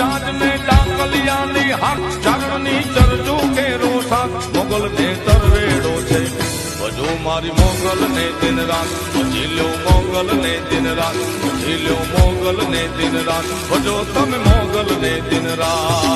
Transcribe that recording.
જાજ ને ડાકલિયાની હાક ચારણની ચરજુ કેરો શાક મોગલ ને તરવેડો છે ભજો મારી મોગલ ને દિન રાત ભજી લ્યો મોગલ ને દિન રાત ભજી લ્યો મોગલ ને દિન રાત ભજો તમે મોગલ ને દિન રાત